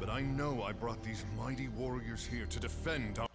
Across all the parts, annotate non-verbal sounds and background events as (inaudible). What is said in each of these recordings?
But I know I brought these mighty warriors here to defend our...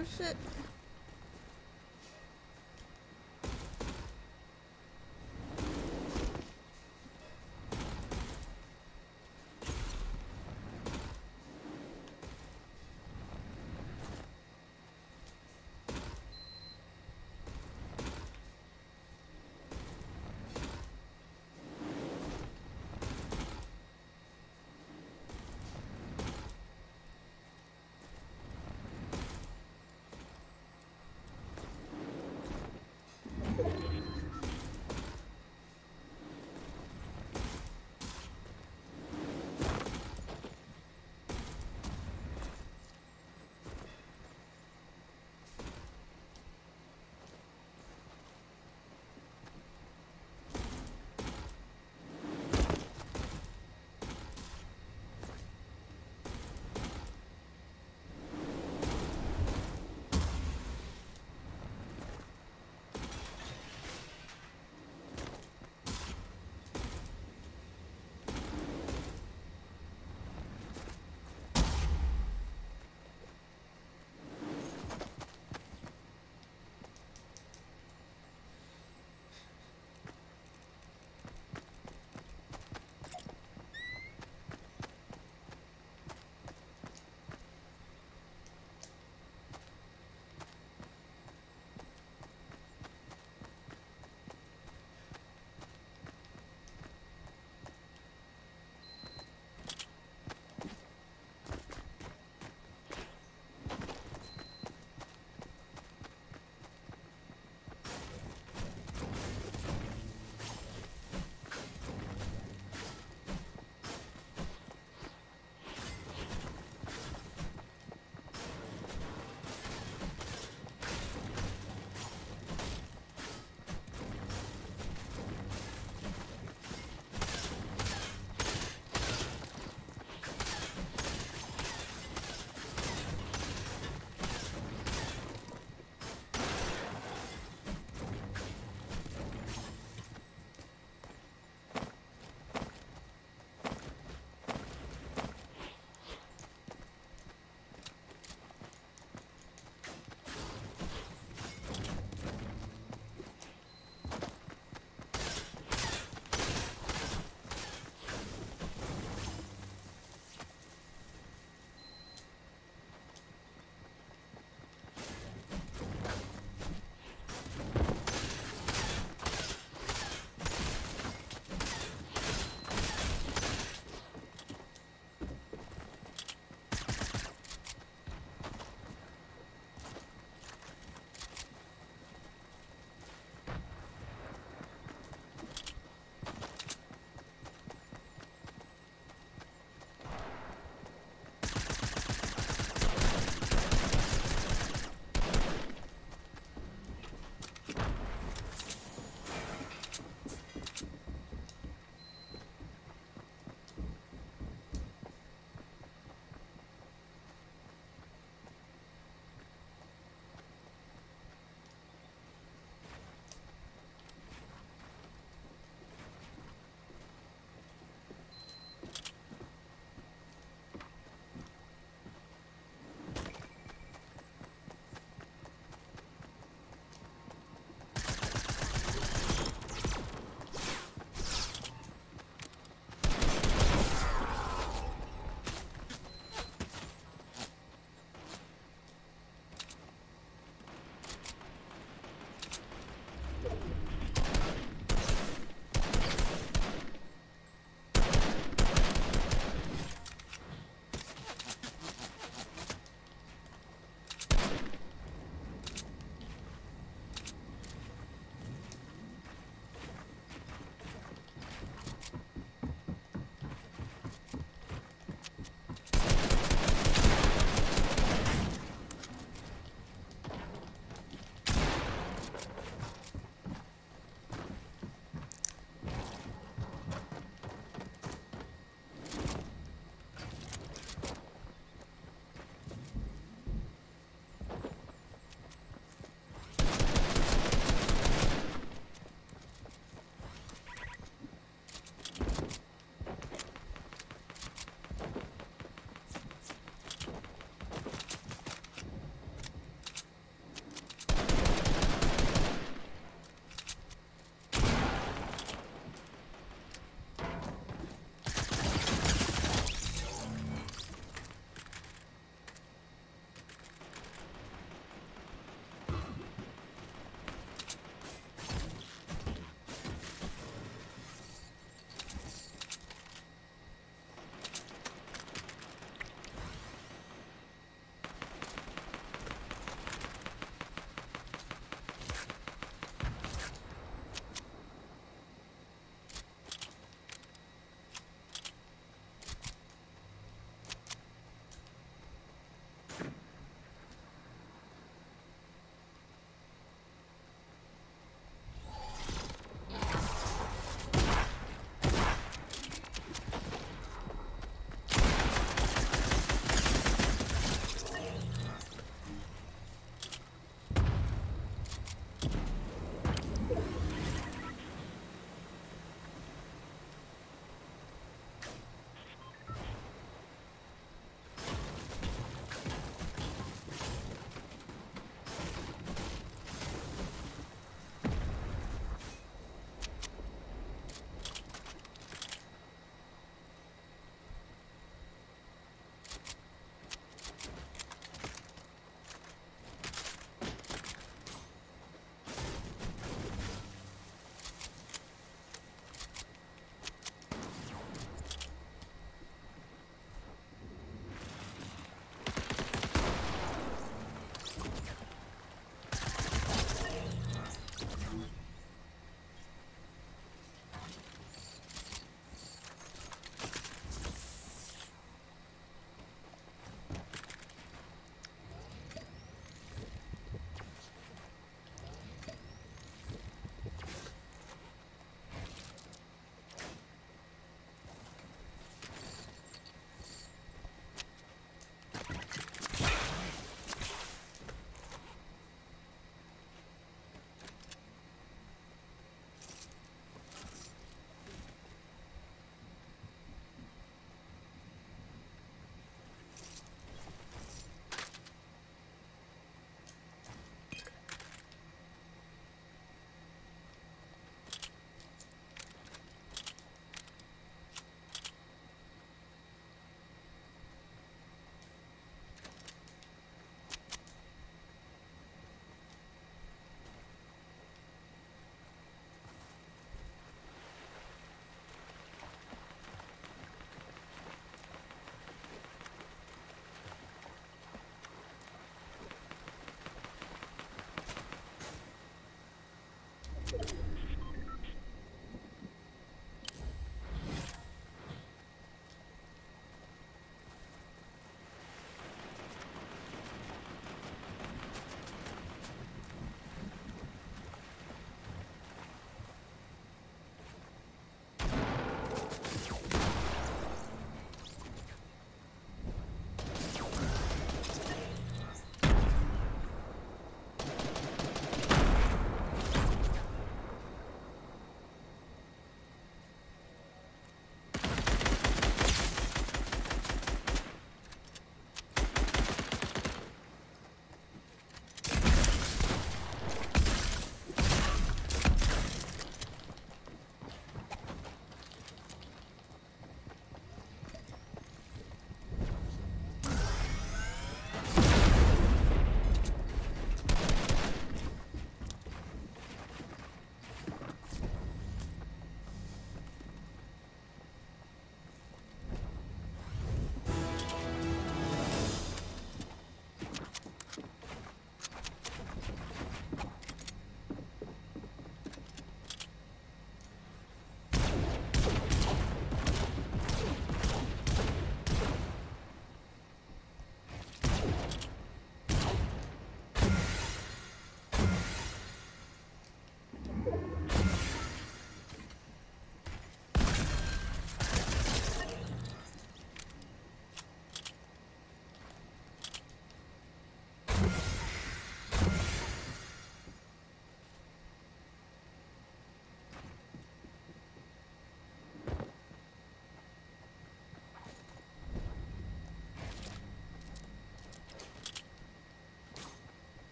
Oh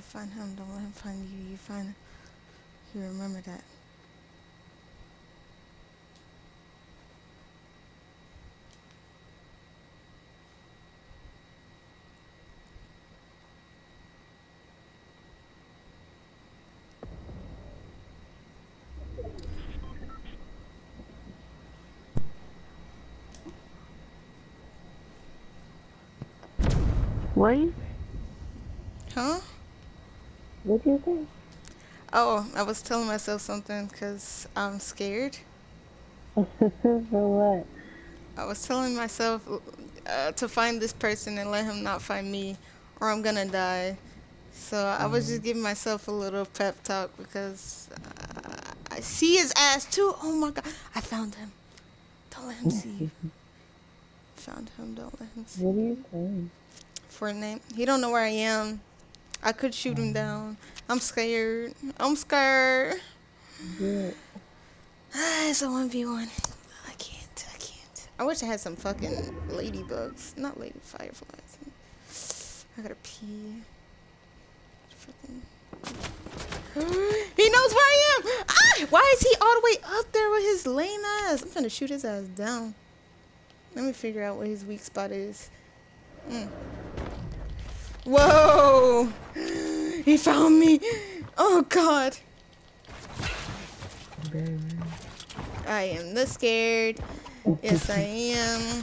You find him, don't let him find you. You find you remember that. What? Huh? What do you think? Oh, I was telling myself something because I'm scared. (laughs) For what? I was telling myself uh, to find this person and let him not find me, or I'm gonna die. So I was just giving myself a little pep talk because uh, I see his ass too. Oh my god, I found him. Don't let him see you. Found him. Don't let him see. What are you saying? Fortnite. He don't know where I am. I could shoot him down. I'm scared. I'm scared. Yeah. (sighs) it's a 1v1. I can't. I can't. I wish I had some fucking ladybugs. Not lady fireflies. I gotta pee. He knows where I am! Ah! Why is he all the way up there with his lame ass? I'm gonna shoot his ass down. Let me figure out what his weak spot is. Mm. Whoa! He found me! Oh god! I am the scared. Yes, I am.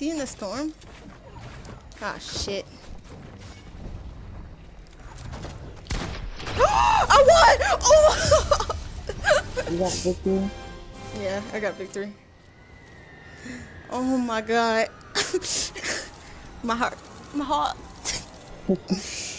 He in the storm? Ah, shit. (gasps) I won! Oh! (laughs) You got victory? yeah, I got victory. Oh my god. (laughs) my heart. My heart. (laughs)